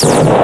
Yes.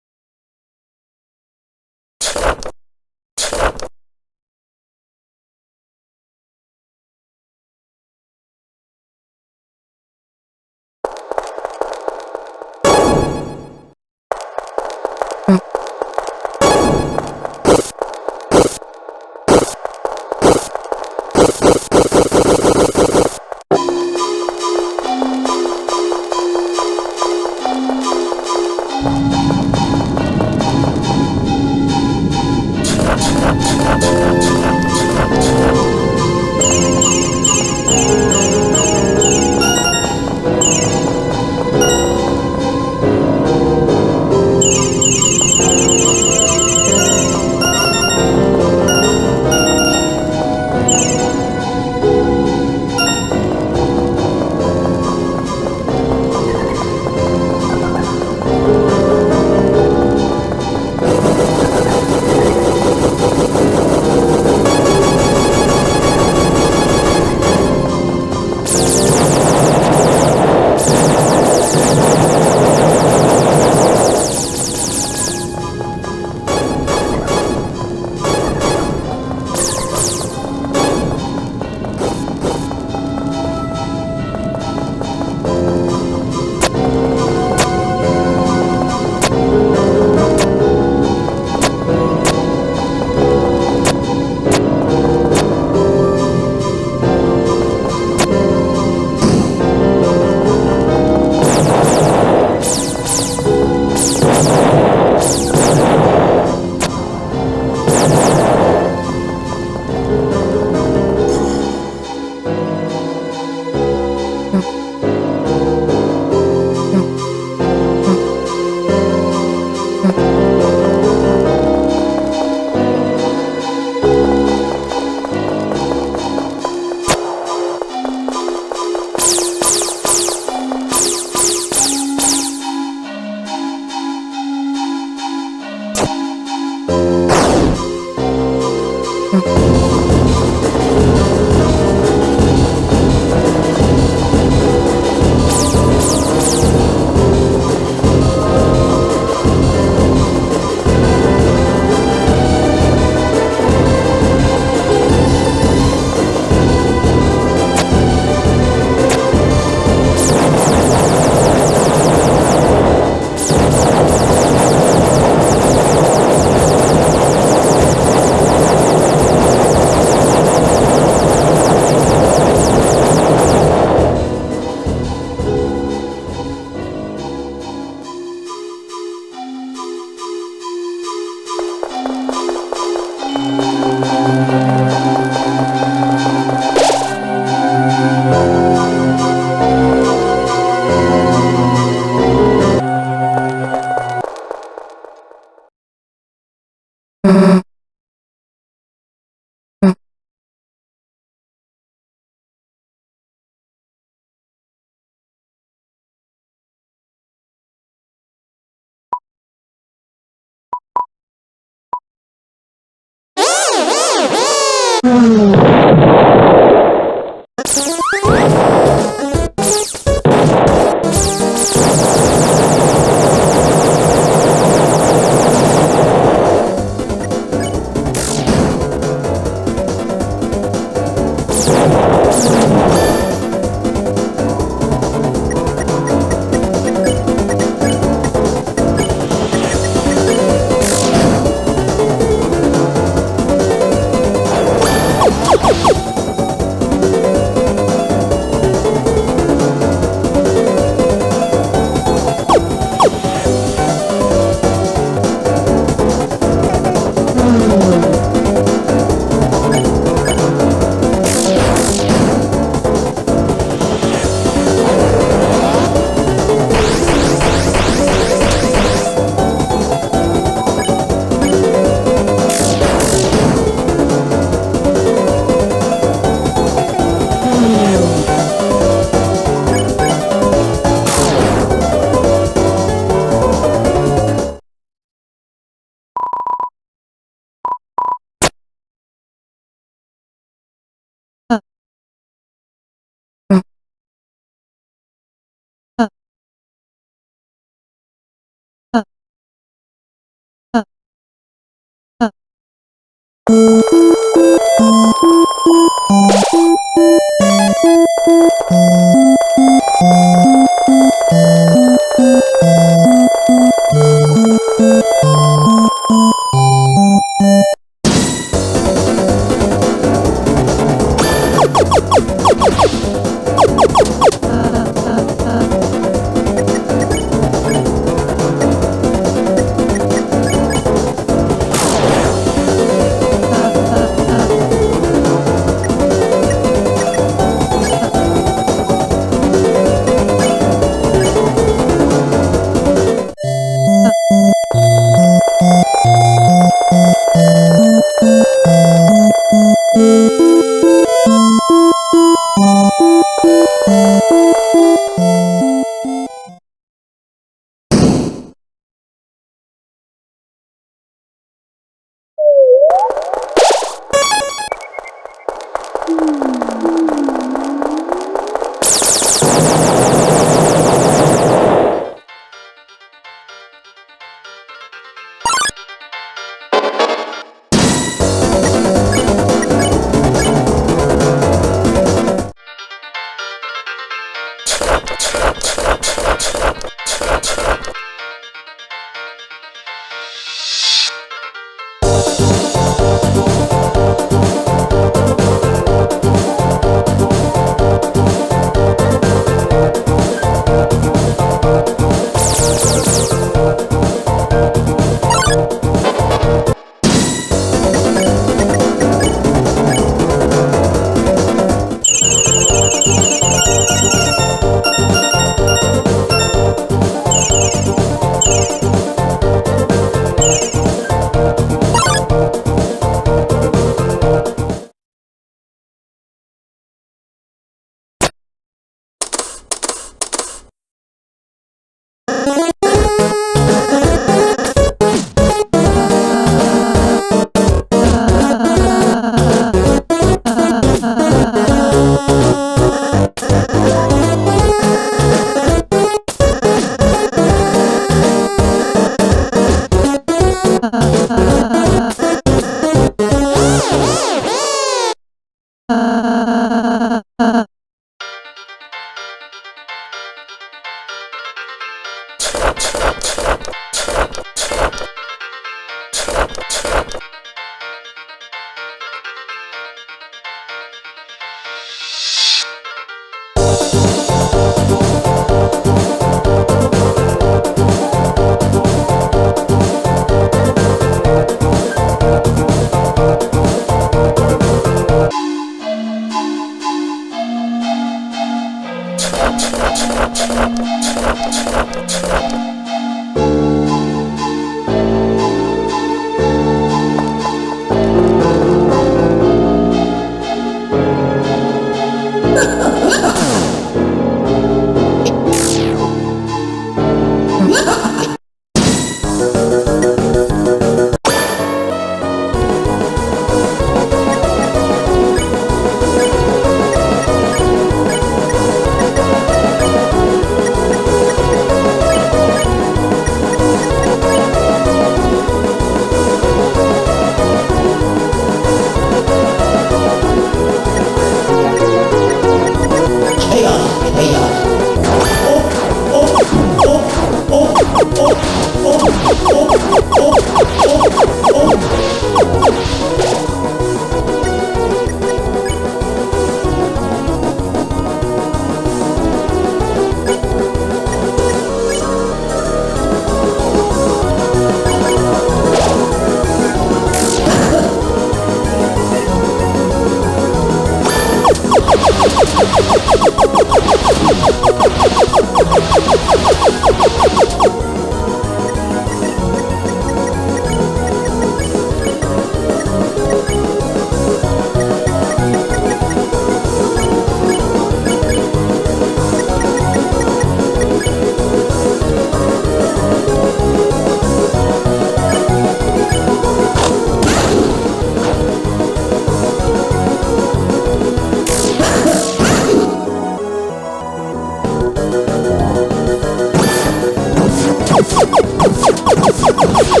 Let's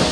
go.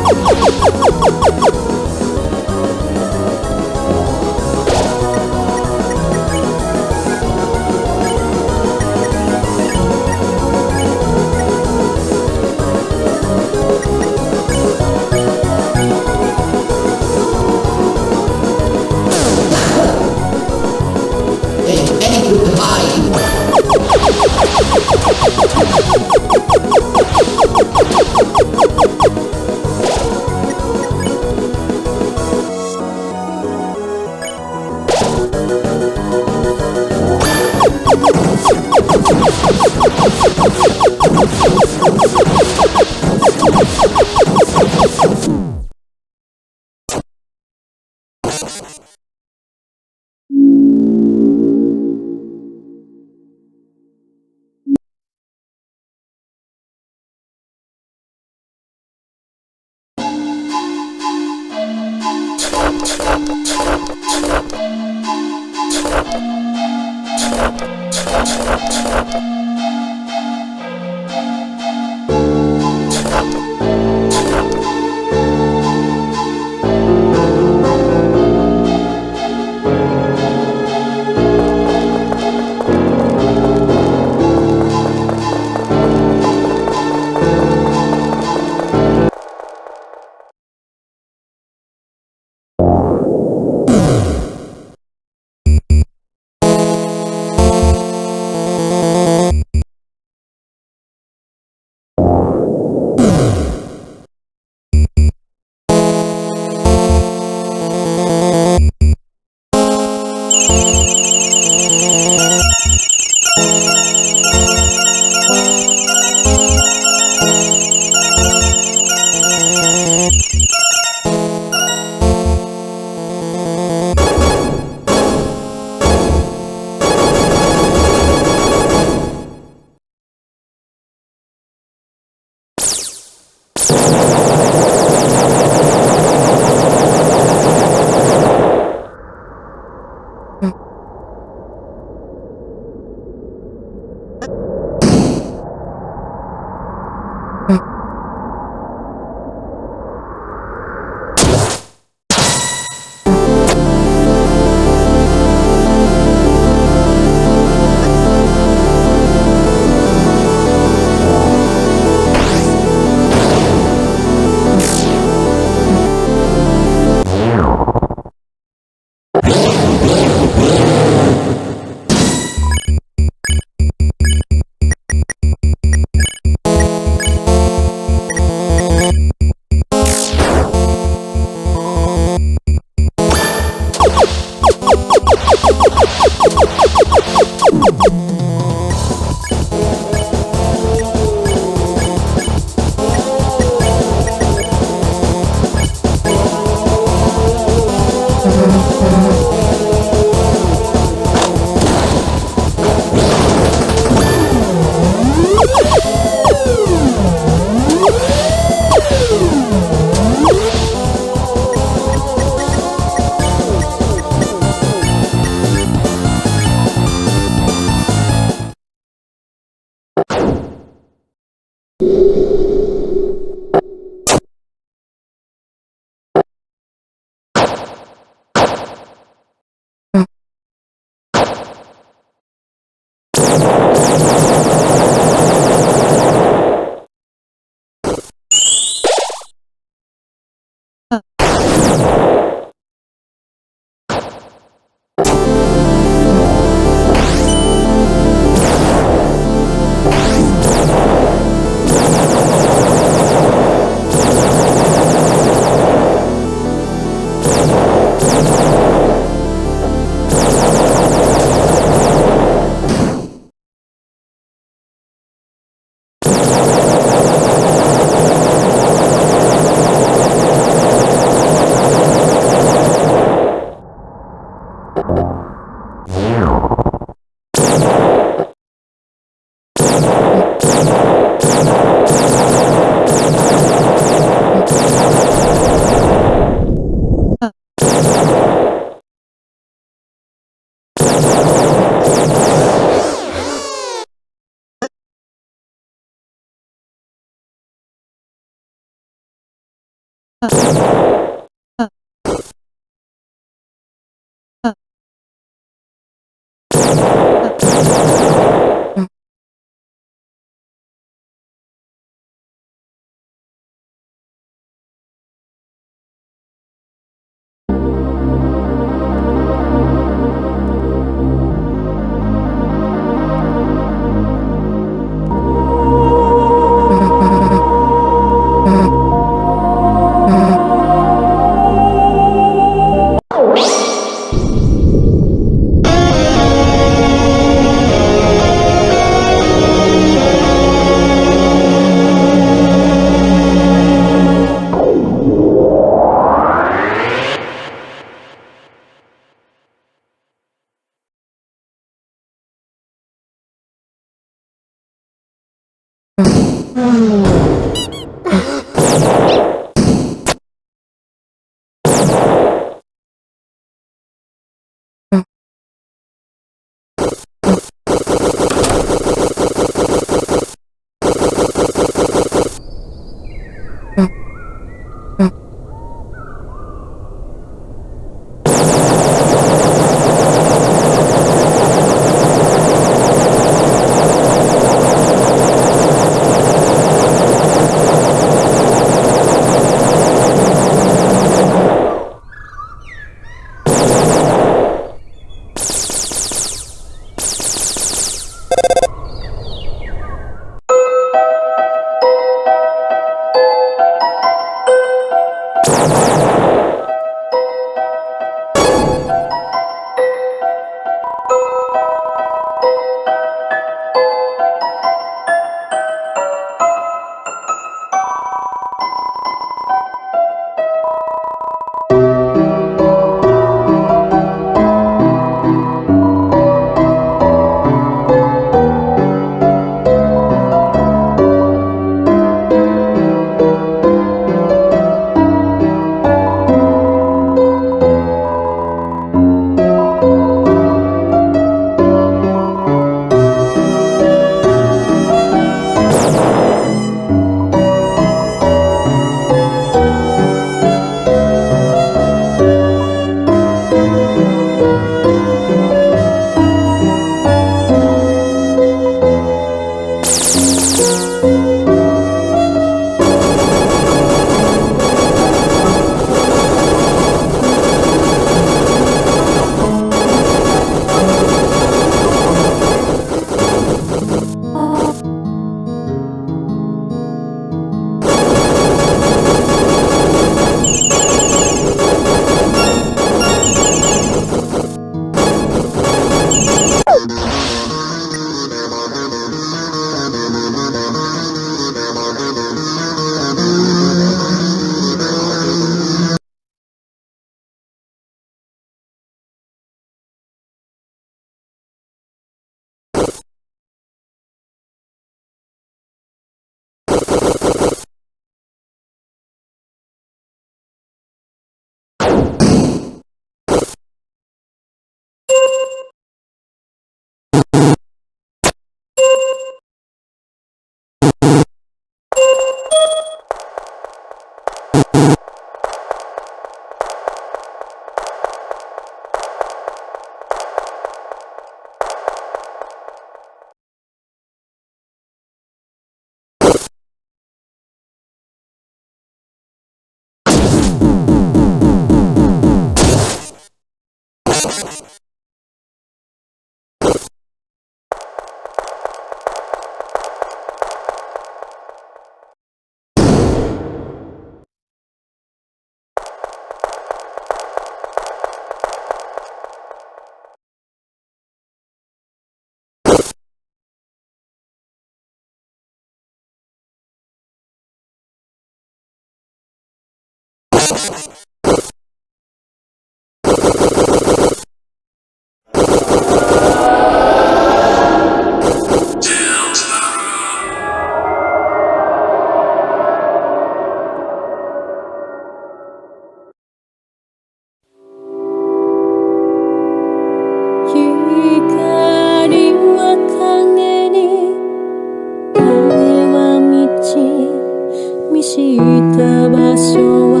見した場所は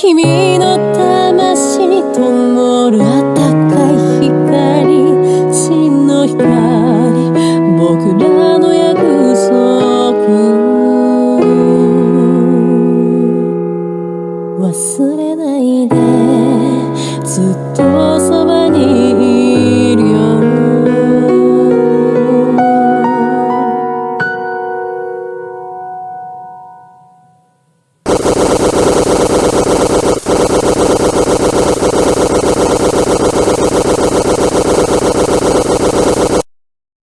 君の魂ともる